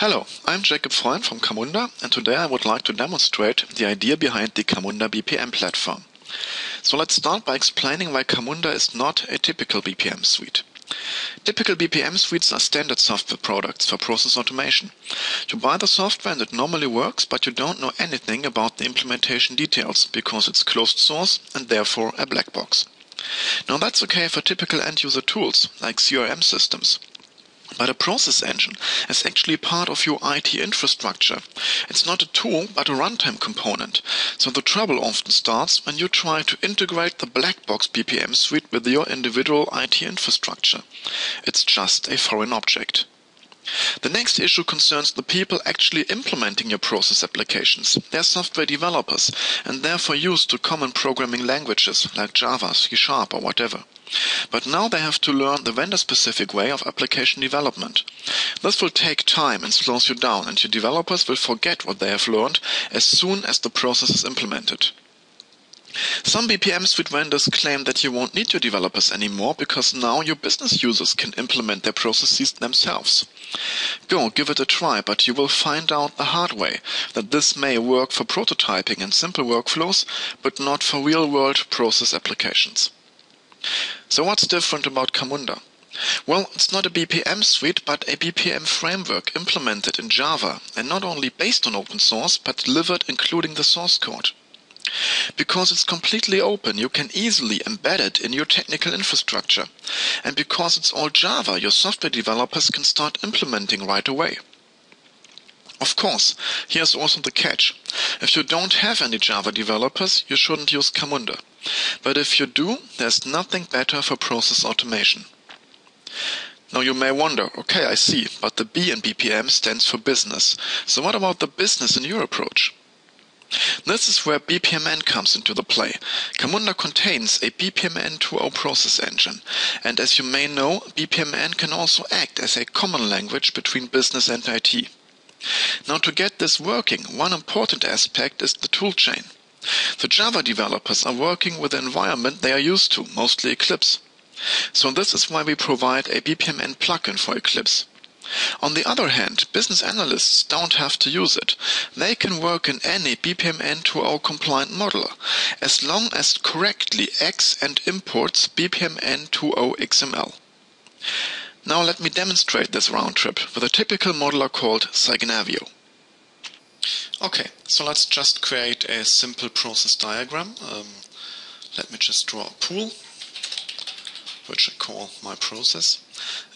Hello, I'm Jakob Freund from Camunda and today I would like to demonstrate the idea behind the Camunda BPM platform. So let's start by explaining why Camunda is not a typical BPM suite. Typical BPM suites are standard software products for process automation. You buy the software and it normally works, but you don't know anything about the implementation details because it's closed source and therefore a black box. Now that's okay for typical end user tools like CRM systems. But a process engine is actually part of your IT infrastructure. It's not a tool, but a runtime component. So the trouble often starts when you try to integrate the black box BPM suite with your individual IT infrastructure. It's just a foreign object. The next issue concerns the people actually implementing your process applications. They're software developers and therefore used to common programming languages like Java, C Sharp or whatever. But now they have to learn the vendor-specific way of application development. This will take time and slows you down and your developers will forget what they have learned as soon as the process is implemented. Some BPM suite vendors claim that you won't need your developers anymore because now your business users can implement their processes themselves. Go, give it a try, but you will find out the hard way that this may work for prototyping and simple workflows, but not for real world process applications. So what's different about Camunda? Well, it's not a BPM suite, but a BPM framework implemented in Java and not only based on open source, but delivered including the source code. Because it's completely open, you can easily embed it in your technical infrastructure. And because it's all Java, your software developers can start implementing right away. Of course, here's also the catch. If you don't have any Java developers, you shouldn't use Camunda. But if you do, there's nothing better for process automation. Now you may wonder, okay, I see, but the B in BPM stands for business. So what about the business in your approach? This is where BPMN comes into the play. Camunda contains a BPMN 2.0 process engine, and as you may know, BPMN can also act as a common language between business and IT. Now to get this working, one important aspect is the toolchain. The Java developers are working with the environment they are used to, mostly Eclipse. So this is why we provide a BPMN plugin for Eclipse. On the other hand, business analysts don't have to use it. They can work in any BPMN 2.0 compliant model, as long as correctly acts and imports BPMN 2.0 XML. Now let me demonstrate this round trip with a typical modeler called Signavio. Okay, so let's just create a simple process diagram. Um, let me just draw a pool, which I call my process.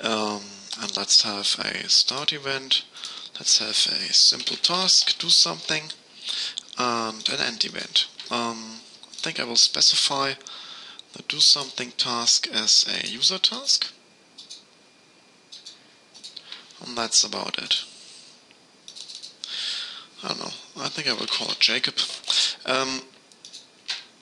Um, and let's have a start event. Let's have a simple task, do something, and an end event. Um, I think I will specify the do something task as a user task. And that's about it. I don't know. I think I will call it Jacob. Um,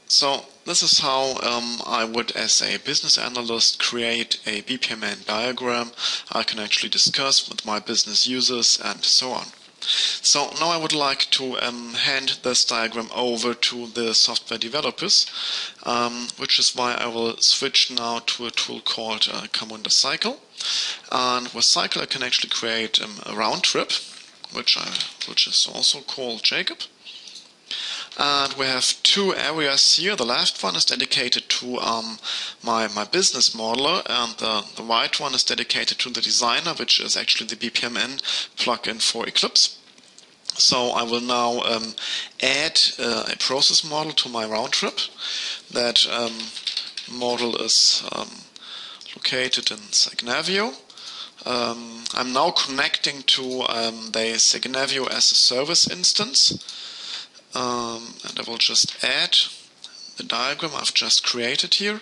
so this is how um, I would, as a business analyst, create a BPMN diagram I can actually discuss with my business users and so on. So now I would like to um, hand this diagram over to the software developers, um, which is why I will switch now to a tool called uh, Camunda Cycle. And with Cycle I can actually create um, a round trip, which, I, which is also called Jacob. And we have two areas here. The left one is dedicated to um, my, my business modeler, and the, the right one is dedicated to the designer, which is actually the BPMN plugin for Eclipse. So I will now um, add uh, a process model to my round trip. That um, model is um, located in Signavio. Um, I'm now connecting to um, the Signavio as a service instance. Um, and I will just add the diagram I've just created here.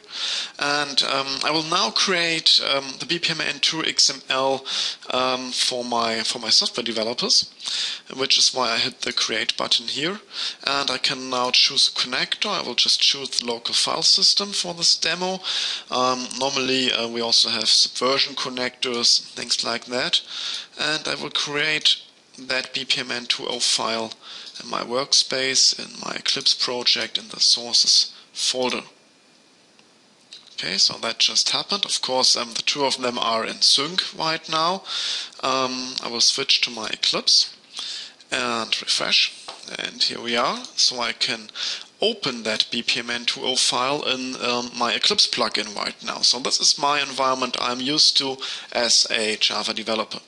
And um, I will now create um, the BPMN2 XML um, for my for my software developers which is why I hit the create button here. And I can now choose a connector. I will just choose the local file system for this demo. Um, normally uh, we also have subversion connectors things like that. And I will create that BPMN2.0 file in my workspace, in my Eclipse project, in the sources folder. Okay, so that just happened. Of course, um, the two of them are in sync right now. Um, I will switch to my Eclipse and refresh. And here we are. So I can open that BPMN2.0 file in um, my Eclipse plugin right now. So this is my environment I'm used to as a Java developer.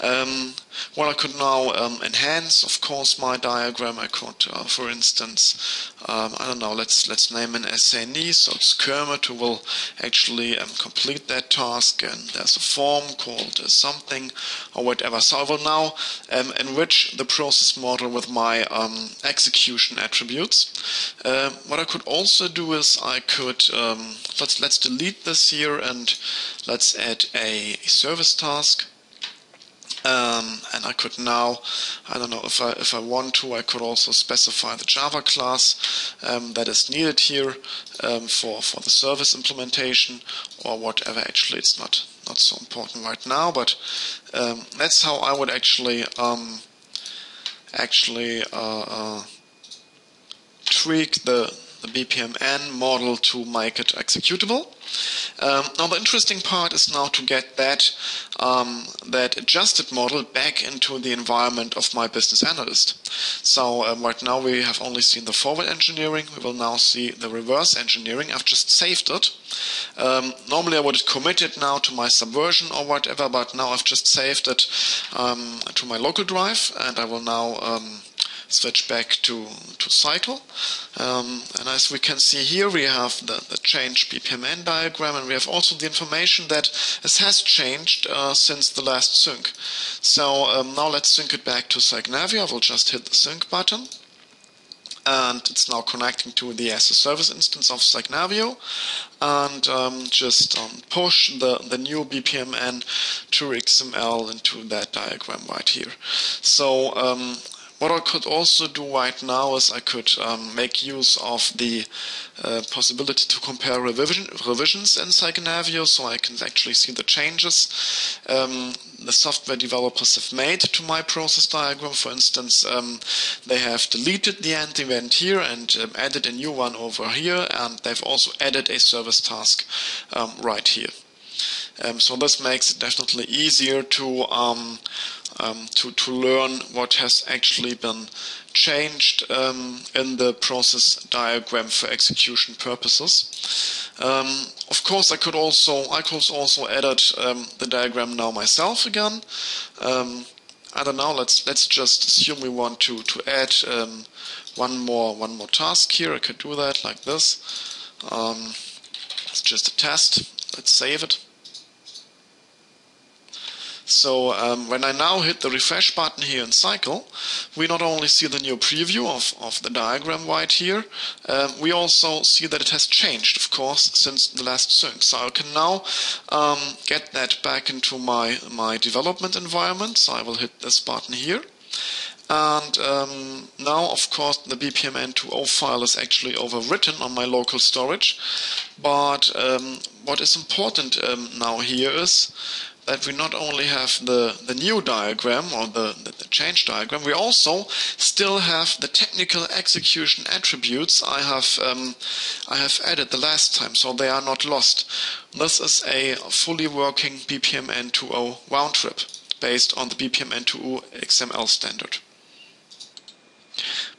Um, well, I could now um, enhance, of course, my diagram. I could, uh, for instance, um, I don't know, let's let's name an assignee. So it's Kermit who will actually um, complete that task, and there's a form called uh, something or whatever. So I will now um, enrich the process model with my um, execution attributes. Uh, what I could also do is I could let's let's delete this here and let's add a service task. Um, and I could now, I don't know if I if I want to, I could also specify the Java class um, that is needed here um, for for the service implementation or whatever. Actually, it's not not so important right now, but um, that's how I would actually um, actually uh, uh, tweak the the BPMN model to make it executable. Um, now the interesting part is now to get that um, that adjusted model back into the environment of my business analyst. So um, right now we have only seen the forward engineering. We will now see the reverse engineering. I've just saved it. Um, normally I would commit it now to my subversion or whatever, but now I've just saved it um, to my local drive, and I will now um, switch back to, to cycle. Um, and as we can see here, we have the, the change BPMN diagram, and we have also the information that it has changed uh, since the last sync. So um, now let's sync it back to Signavio. I will just hit the sync button and it's now connecting to the as a service instance of Signavio and um, just um, push the, the new BPMN to XML into that diagram right here. So um, what I could also do right now is I could um, make use of the uh, possibility to compare revision, revisions in Signavio so I can actually see the changes um, the software developers have made to my process diagram. For instance, um, they have deleted the end event here and um, added a new one over here, and they've also added a service task um, right here. Um, so this makes it definitely easier to um, to, to learn what has actually been changed um, in the process diagram for execution purposes. Um, of course, I could also I could also edit um, the diagram now myself again. Um, I don't know. Let's let's just assume we want to to add um, one more one more task here. I could do that like this. it's just a test. Let's save it. So um, when I now hit the refresh button here in Cycle, we not only see the new preview of, of the diagram right here, um, we also see that it has changed, of course, since the last sync. So I can now um, get that back into my, my development environment. So I will hit this button here. And um, now, of course, the BPMN2.0 file is actually overwritten on my local storage. But um, what is important um, now here is that we not only have the, the new diagram or the, the, change diagram, we also still have the technical execution attributes I have um, I have added the last time, so they are not lost. This is a fully working BPMN2.0 round trip based on the BPMN2.0 XML standard.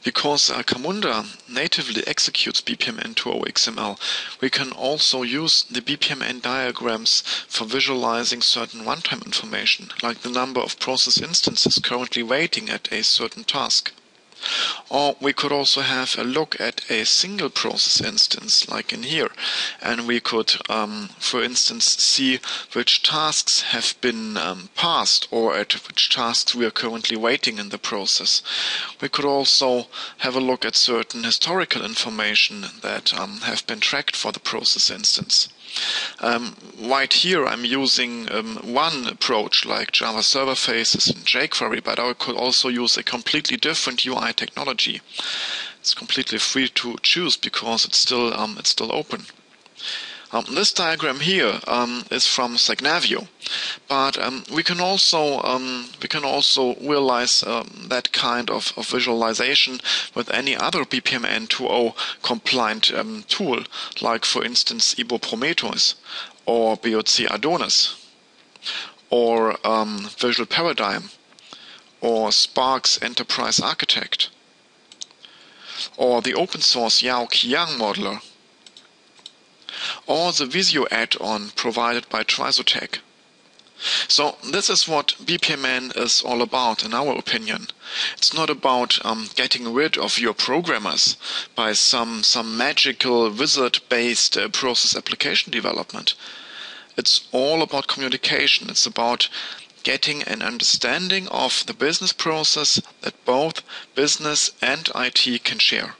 Because uh, Camunda natively executes BPMN to XML, we can also use the BPMN diagrams for visualizing certain runtime information, like the number of process instances currently waiting at a certain task. Or we could also have a look at a single process instance, like in here, and we could, um, for instance, see which tasks have been um, passed or at which tasks we are currently waiting in the process. We could also have a look at certain historical information that um, have been tracked for the process instance. Um, right here I'm using um, one approach like Java Server Faces and jQuery, but I could also use a completely different UI technology. It's completely free to choose because it's still um, it's still open. Um, this diagram here um, is from Signavio, but um, we can also um, we can also realize um, that kind of, of, visualization with any other BPMN 2.0 compliant tool, like for instance IBO Prometheus or BOC Adonis or Visual Paradigm or Sparx Enterprise Architect or the open source Yaoqiang modeler or the Visio add-on provided by Trisotech. So this is what BPMN is all about, in our opinion. It's not about um, getting rid of your programmers by some some magical wizard-based uh, process application development. It's all about communication. It's about getting an understanding of the business process that both business and IT can share.